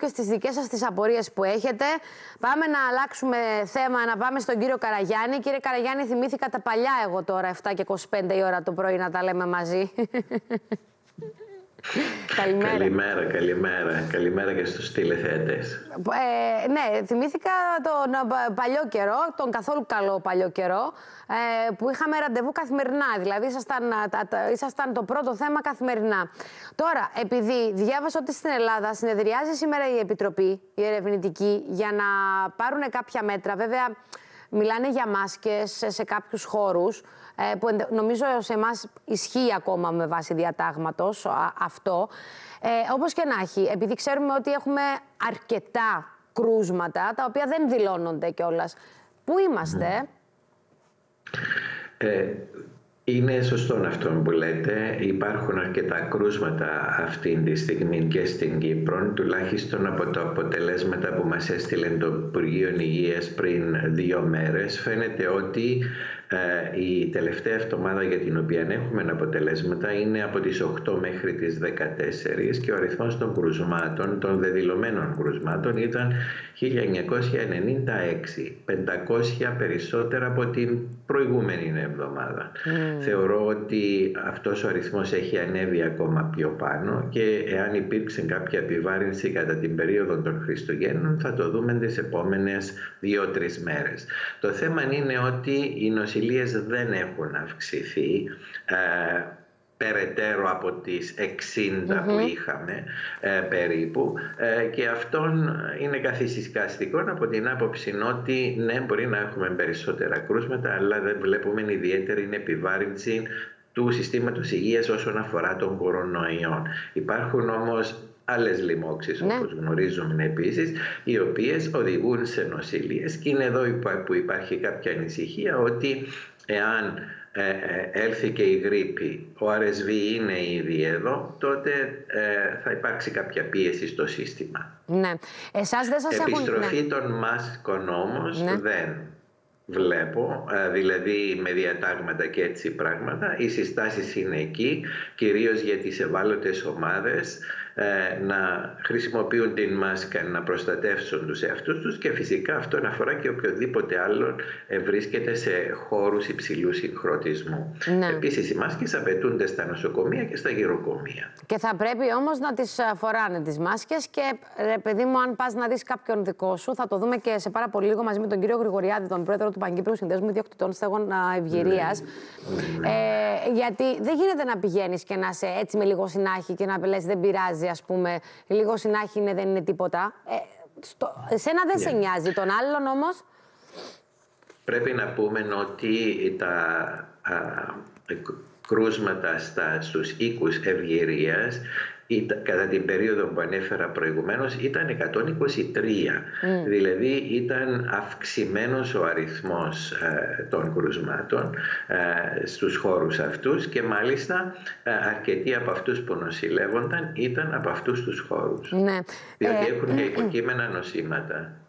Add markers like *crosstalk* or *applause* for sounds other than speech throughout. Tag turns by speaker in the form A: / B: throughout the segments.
A: και στις δικές σας τις απορίες που έχετε. Πάμε να αλλάξουμε θέμα, να πάμε στον κύριο Καραγιάννη. Κύριε Καραγιάννη, θυμήθηκα τα παλιά εγώ τώρα, 7 και 25 η ώρα το πρωί να τα λέμε μαζί. *laughs*
B: Καλημέρα. Καλημέρα, καλημέρα. Καλημέρα και στους τηλεθεατές.
A: Ε, ναι, θυμήθηκα τον ε, παλιό καιρό, τον καθόλου καλό παλιό καιρό, ε, που είχαμε ραντεβού καθημερινά. Δηλαδή, ήσασταν, ήσασταν το πρώτο θέμα καθημερινά. Τώρα, επειδή διάβασα ότι στην Ελλάδα συνεδριάζει σήμερα η Επιτροπή, η ερευνητική, για να πάρουν κάποια μέτρα. Βέβαια, μιλάνε για μάσκες σε κάποιους χώρους. Ε, που νομίζω σε εμάς ισχύει ακόμα με βάση διατάγματος αυτό. Ε, όπως και να έχει, επειδή ξέρουμε ότι έχουμε αρκετά κρούσματα, τα οποία δεν δηλώνονται κιόλας. Πού είμαστε;
B: Ε, είναι σωστό αυτό που λέτε. Υπάρχουν αρκετά κρούσματα αυτή τη στιγμή και στην Κύπρο, τουλάχιστον από τα αποτελέσματα που μας έστειλε το Υπουργείο Υγείας πριν δύο μέρες. Φαίνεται ότι ε, η τελευταία εβδομάδα για την οποία έχουμε αποτελέσματα είναι από τις 8 μέχρι τις 14 και ο αριθμός των κρουσμάτων, των δεδηλωμένων κρουσμάτων ήταν 1996, 500 περισσότερα από την προηγούμενη εβδομάδα. Mm. Θεωρώ ότι αυτός ο αριθμός έχει ανέβει ακόμα πιο πάνω και εάν υπήρξε κάποια επιβάρυνση κατά την περίοδο των Χριστουγέννων θα το δούμε τις επόμενες δύο-τρεις μέρες. Το θέμα είναι ότι η νοσηλίες δεν έχουν αυξηθεί ε, περαιτέρω από τις 60 που είχαμε ε, περίπου ε, και αυτόν είναι καθησυχαστικό από την άποψη ότι ναι μπορεί να έχουμε περισσότερα κρούσματα αλλά δεν βλέπουμε ιδιαίτερη επιβάρυνση του συστήματος υγείας όσον αφορά τον κορονοϊό. Υπάρχουν όμως άλλες λοιμώξεις ναι. όπως γνωρίζουμε επίσης οι οποίες οδηγούν σε νοσηλίες και είναι εδώ που υπάρχει κάποια ανησυχία ότι εάν ε, ε, έλθει και η γρήπη, ο RSV είναι ήδη εδώ, τότε ε, θα υπάρξει κάποια πίεση στο σύστημα.
A: Ναι. Εσάς δεν σας
B: Επιστροφή έχουν... των μάσκων όμως ναι. δεν βλέπω, δηλαδή με διατάγματα και έτσι πράγματα. Οι συστάσεις είναι εκεί, κυρίως για τις ευάλωτες ομάδες, ε, να χρησιμοποιούν την μάσκα να προστατεύσουν τους εαυτούς τους και φυσικά αυτό αφορά και οποιοδήποτε άλλον βρίσκεται σε χώρους υψηλού συγχρονισμού. Ναι. Επίσης οι μάσκες απαιτούνται στα νοσοκομεία και στα γυροκομεία.
A: Και θα πρέπει όμως να τις φοράνε τις μάσκες και ρε παιδί μου αν πας να δεις κάποιον δικό σου θα το δούμε και σε πάρα πολύ λίγο μαζί με τον κύριο Γρηγοριάδη, τον πρόεδρο του Παγκύπριου Συνδέσμου Ιδιοκτητών Στέγων Ευγυρίας. Ναι. Ε, γιατί δεν γίνεται να πηγαίνεις και να είσαι έτσι με λίγο συνάχη και να λες δεν πειράζει ας πούμε, λίγο συνάχη είναι, δεν είναι τίποτα. Ε, στο, εσένα δεν σε ναι. νοιάζει, τον άλλον όμως;
B: Πρέπει να πούμε ότι τα α, κρούσματα στα, στους οίκους ευγυρίας κατά την περίοδο που ανέφερα προηγουμένως ήταν 123. Δηλαδή ήταν αυξημένος ο αριθμός ε, των κρουσμάτων ε, στους χώρους αυτούς και μάλιστα ε, αρκετοί από αυτούς που νοσηλεύονταν ήταν από αυτούς τους χώρους. Ναι. Διότι έχουν και υποκείμενα νοσήματα.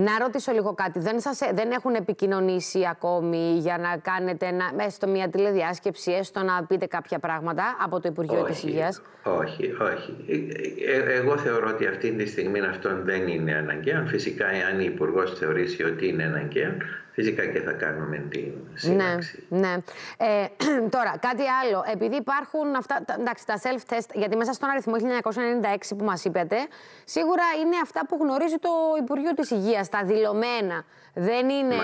A: Να ρωτήσω λίγο κάτι. Δεν, σας, δεν έχουν επικοινωνήσει ακόμη για να κάνετε ένα, έστω μια τηλεδιάσκεψη, έστω να πείτε κάποια πράγματα από το Υπουργείο της Υγείας;
B: Όχι, όχι. Ε, ε, εγώ θεωρώ ότι αυτή τη στιγμή αυτό δεν είναι αναγκαίο. Φυσικά, εάν η Υπουργός θεωρήσει ότι είναι αναγκαίο, φυσικά και θα κάνουμε την σύνταξη.
A: Ναι, ναι. Ε, *clears throat* τώρα, κάτι άλλο. Επειδή υπάρχουν αυτά, εντάξει, τα self-test, γιατί μέσα στον αριθμό 1996 που μας είπατε, σίγουρα είναι αυτά που γνωρίζει το Υπουργείο της Υγείας, τα δηλωμένα. Δεν είναι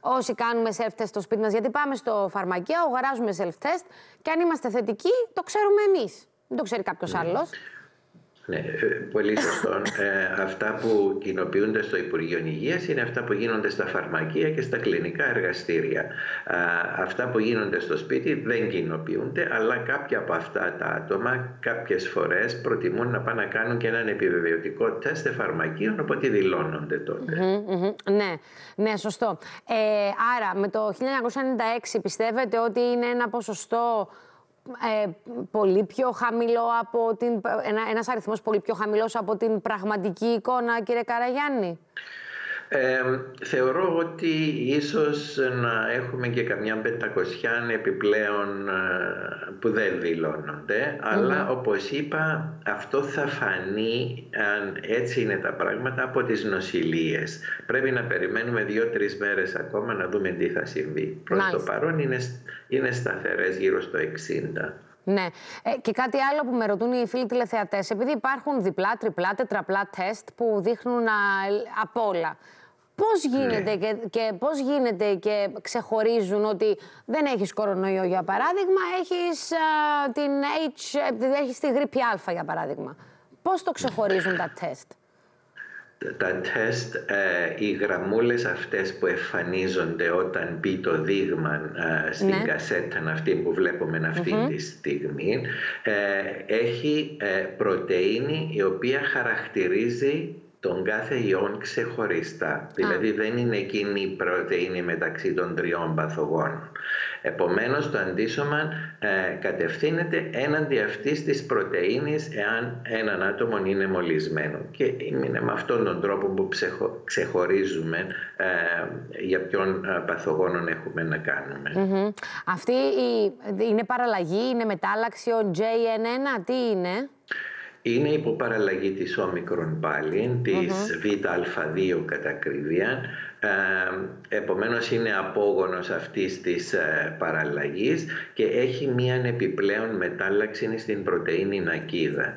A: όσοι κάνουμε self-test στο σπίτι μας, γιατί πάμε στο φαρμακείο, αγοράζουμε self-test και αν είμαστε θετικοί, το ξέρουμε εμείς. Δεν το ξέρει κάποιος ναι. άλλος.
B: Ναι, ε, πολύ σωστό. Ε, αυτά που κοινοποιούνται στο Υπουργείο Υγείας είναι αυτά που γίνονται στα φαρμακεία και στα κλινικά εργαστήρια. αυτά που γίνονται στο σπίτι δεν κοινοποιούνται, αλλά κάποια από αυτά τα άτομα κάποιες φορές προτιμούν να πάνε να κάνουν και έναν επιβεβαιωτικό τεστ φαρμακείων, οπότε δηλώνονται τότε.
A: Ναι, ναι, σωστό. Ε, άρα, με το 1996 πιστεύετε ότι είναι ένα ποσοστό ε, πολύ πιο χαμηλό από την, ένα, ένας αριθμός πολύ πιο χαμηλός από την πραγματική εικόνα, κύριε Καραγιάννη.
B: Θεωρώ ότι ίσως να έχουμε και καμιά πεντακοσιά επιπλέον ε, που δεν δηλώνονται, αλλά όπως είπα αυτό θα φανεί αν έτσι είναι τα πράγματα από τις νοσηλίες. Πρέπει να περιμένουμε δύο-τρεις μέρες ακόμα να δούμε τι θα συμβεί. Προς το παρόν είναι, είναι σταθερές γύρω στο 60.
A: Ναι. Ε, και κάτι άλλο που με ρωτούν οι φίλοι τηλεθεατές, επειδή υπάρχουν διπλά, τριπλά, τετραπλά τεστ που δείχνουν απ' όλα. Πώς γίνεται, και, και, πώς γίνεται και ξεχωρίζουν ότι δεν έχεις κορονοϊό για παράδειγμα, έχεις, την H, ε, έχεις τη γρήπη Α για παράδειγμα. Πώς το ξεχωρίζουν τα τεστ;
B: Τα τεστ, ε, οι γραμμούλες αυτές που εμφανίζονται όταν μπει το δείγμα ε, στην ναι. κασέτα αυτή που βλέπουμε αυτή τη στιγμή, έχει πρωτεΐνη η οποία χαρακτηρίζει τον κάθε ιόν ξεχωριστά. Δηλαδή δεν είναι εκείνη η πρωτεΐνη μεταξύ των τριών παθογόνων. Επομένως το αντίσωμα ε, κατευθύνεται έναντι αυτής της πρωτεΐνης εάν έναν άτομο είναι μολυσμένο. Και είναι με αυτόν τον τρόπο που ξεχωρίζουμε ε, για ποιον ε, παθογόνο έχουμε να κάνουμε.
A: Αυτή η, είναι παραλλαγή, είναι μετάλλαξη ο JN1, τι είναι;
B: Είναι υπό παραλλαγή της όμικρον πάλι, της βα2 κατά ακρίβεια. Ε, επομένως είναι απόγονος αυτής της ε, παραλλαγής και έχει μία επιπλέον μετάλλαξη στην πρωτεΐνη νακίδα.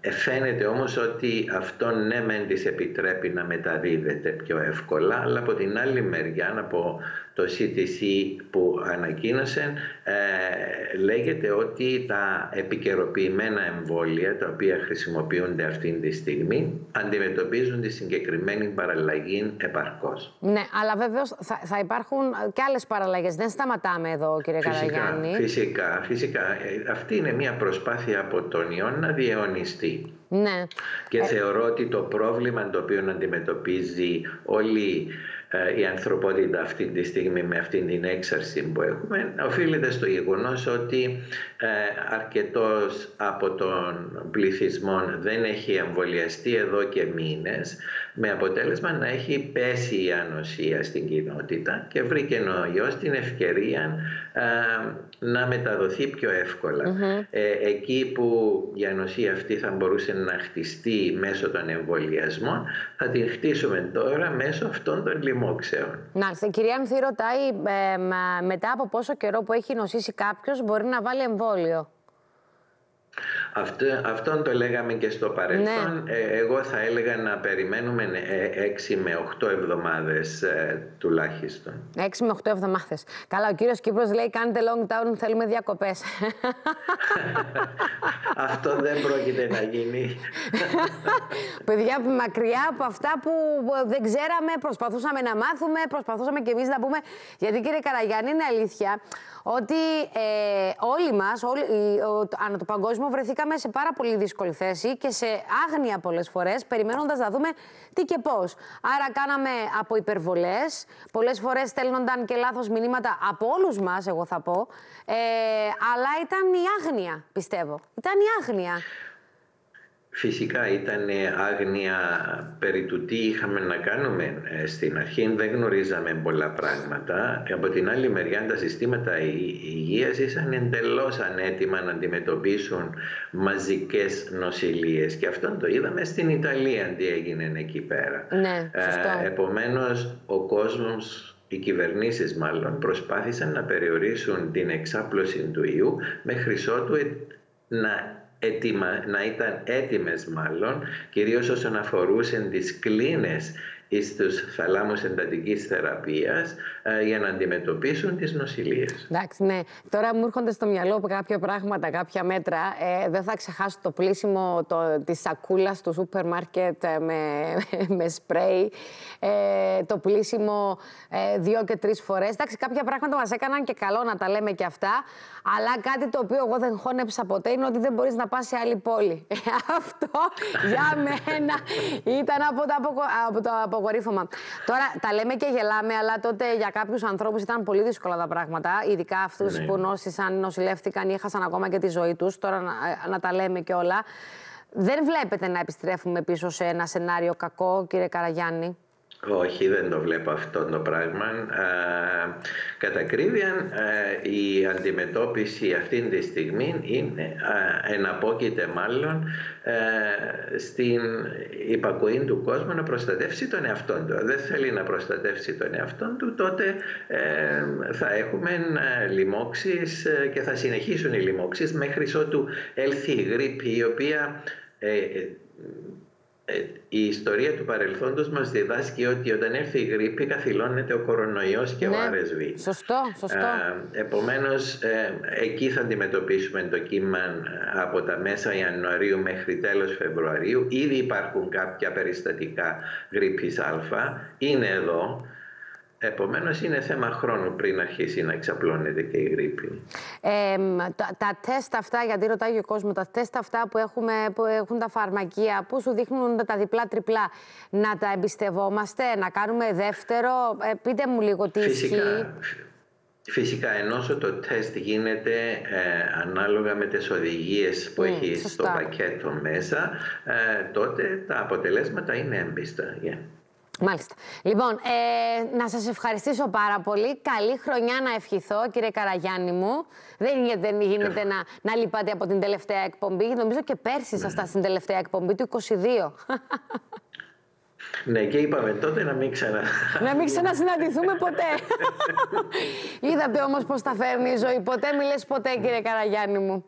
B: Ε, φαίνεται όμως ότι αυτό ναι μεν της επιτρέπει να μεταδίδεται πιο εύκολα, αλλά από την άλλη μεριά, από το CTC που ανακοίνωσε, ε, λέγεται ότι τα επικαιροποιημένα εμβόλια τα οποία χρησιμοποιούνται αυτή τη στιγμή αντιμετωπίζουν τη συγκεκριμένη παραλλαγή επαρκώς.
A: Ναι, αλλά βεβαίως θα, θα, υπάρχουν και άλλες παραλλαγές. Δεν σταματάμε εδώ κύριε
B: φυσικά,
A: Καραγιάννη.
B: Φυσικά, φυσικά. Ε, αυτή είναι μια προσπάθεια από τον ιόν να διαιωνιστεί.
A: Ναι.
B: Και ε... θεωρώ ότι το πρόβλημα το οποίο αντιμετωπίζει όλη ε, η ανθρωπότητα αυτή τη στιγμή με αυτή την έξαρση που έχουμε οφείλεται στο γεγονός ότι ε, αρκετός από τον πληθυσμό δεν έχει εμβολιαστεί εδώ και μήνες με αποτέλεσμα να έχει πέσει η ανοσία στην κοινότητα και βρήκε ο ιός την ευκαιρία ε, να μεταδοθεί πιο εύκολα. Ε, εκεί που η ανοσία αυτή θα μπορούσε να χτιστεί μέσω των εμβολιασμών θα την χτίσουμε τώρα μέσω αυτών των λοιμόξεων.
A: Να, κυρία Ανθή ρωτάει ε, μετά από πόσο καιρό που έχει νοσήσει κάποιος μπορεί να βάλει εμβόλιο;
B: Αυτό, αυτόν το λέγαμε και στο παρελθόν. Ναι. Ε, εγώ θα έλεγα να περιμένουμε 6 ε, με 8 εβδομάδες ε, τουλάχιστον.
A: 6 με 8 εβδομάδες. Καλά, ο κύριος Κύπρος λέει κάντε long town, θέλουμε διακοπές. *laughs*
B: Αυτό δεν πρόκειται να γίνει. *laughs*
A: Παιδιά, μακριά από αυτά που δεν ξέραμε, προσπαθούσαμε να μάθουμε, προσπαθούσαμε και εμείς να πούμε. Γιατί κύριε Καραγιάννη, είναι αλήθεια ότι ε, όλοι μας, όλοι, ο, ανά το παγκόσμιο, βρεθήκαμε σε πάρα πολύ δύσκολη θέση και σε άγνοια πολλές φορές, περιμένοντας να δούμε τι και πώς. Άρα κάναμε από υπερβολές, πολλές φορές στέλνονταν και λάθος μηνύματα από όλους μας, εγώ θα πω, ε, αλλά ήταν η άγνοια, πιστεύω. Ήταν η άγνοια.
B: Φυσικά ήταν άγνοια περί του τι είχαμε να κάνουμε ε, στην αρχή. Δεν γνωρίζαμε πολλά πράγματα. Από την άλλη μεριά τα συστήματα υγείας ήσαν εντελώς ανέτοιμα να αντιμετωπίσουν μαζικές νοσηλίες. Και αυτό το είδαμε στην Ιταλία τι έγινε εκεί πέρα.
A: Ναι,
B: ε, επομένως ο κόσμος οι κυβερνήσεις μάλλον προσπάθησαν να περιορίσουν την εξάπλωση του ιού μέχρι ότου να έτοιμα, να ήταν έτοιμες μάλλον, κυρίως όσον αφορούσε τις κλίνες στους θαλάμους εντατικής θεραπείας ε, για να αντιμετωπίσουν τις νοσηλίες.
A: Εντάξει, ναι. Τώρα μου έρχονται στο μυαλό κάποια πράγματα, κάποια μέτρα. Ε, δεν θα ξεχάσω το πλήσιμο το, της σακούλας του σούπερ μάρκετ ε, με, *laughs* με σπρέι. Ε, το πλήσιμο ε, δύο και τρεις φορές. Εντάξει, κάποια πράγματα μας έκαναν και καλό να τα λέμε και αυτά. Αλλά κάτι το οποίο εγώ δεν χώνεψα ποτέ είναι ότι δεν μπορείς να πας σε άλλη πόλη. Αυτό για μένα ήταν από το, από το απογορύφωμα. Τώρα τα λέμε και γελάμε, αλλά τότε για κάποιους ανθρώπους ήταν πολύ δύσκολα τα πράγματα. Ειδικά αυτούς ναι. που νόσησαν, νοσηλεύτηκαν ή έχασαν ακόμα και τη ζωή τους. Τώρα να, να τα λέμε και όλα. Δεν βλέπετε να επιστρέφουμε πίσω σε ένα σενάριο κακό, κύριε Καραγιάννη;
B: Όχι, δεν το βλέπω αυτό το πράγμα. Κατά ακρίβεια, η αντιμετώπιση αυτή τη στιγμή είναι, εναπόκειται μάλλον στην υπακοή του κόσμου να προστατεύσει τον εαυτό του. Δεν θέλει να προστατεύσει τον εαυτό του, τότε θα έχουμε λοιμώξεις και θα συνεχίσουν οι λοιμώξεις μέχρι ότου έλθει η γρήπη η οποία ε, ε, η ιστορία του παρελθόντος μας διδάσκει ότι όταν έρθει η γρήπη καθυλώνεται ο κορονοϊός και ναι, ο RSV.
A: Σωστό, σωστό.
B: επομένως, ε, εκεί θα αντιμετωπίσουμε το κύμα από τα μέσα Ιανουαρίου μέχρι τέλος Φεβρουαρίου. Ήδη υπάρχουν κάποια περιστατικά γρήπης Α. Είναι εδώ. Επομένως είναι θέμα χρόνου πριν αρχίσει να εξαπλώνεται και η γρήπη.
A: Ε, τα, τα τεστ αυτά, γιατί ρωτάει ο κόσμος, τα τεστ αυτά που, έχουμε, που έχουν τα φαρμακεία, που σου δείχνουν τα διπλά-τριπλά, να τα εμπιστευόμαστε, να κάνουμε δεύτερο; Ε, πείτε μου λίγο τι
B: Φυσικά. ισχύει. Φυσικά, ενώ το τεστ γίνεται ε, ανάλογα με τις οδηγίες που έχει στο πακέτο μέσα, ε, τότε τα αποτελέσματα είναι έμπιστα. Yeah.
A: Μάλιστα. Λοιπόν, ε, να σας ευχαριστήσω πάρα πολύ. Καλή χρονιά να ευχηθώ, κύριε Καραγιάννη μου. Δεν γίνεται, δεν γίνεται να, να λείπατε από την τελευταία εκπομπή. Νομίζω και πέρσι ήσασταν στην τελευταία εκπομπή του 22. *laughs*
B: Ναι, και είπαμε τότε να μην ξανα...
A: να μην ξανασυναντηθούμε ποτέ. Είδατε όμως πώς τα φέρνει η ζωή. Ποτέ μιλες ποτέ, κύριε Καραγιάννη μου.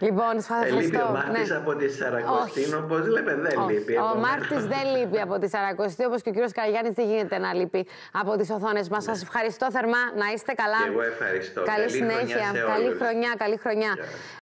A: Λοιπόν, σας ευχαριστώ.
B: Ε, λείπει ο Μάρτης ναι. από τη Σαρακοστή, όπως λέμε, δεν λείπει.
A: Ο Μάρτης δεν λείπει από τη Σαρακοστή, όπως και ο κύριος Καραγιάννης δεν γίνεται να λείπει από τις οθόνες μας. Ναι. Σας ευχαριστώ θερμά. Να είστε καλά.
B: Και εγώ ευχαριστώ.
A: Καλή, καλή συνέχεια. Καλή χρονιά, καλή χρονιά.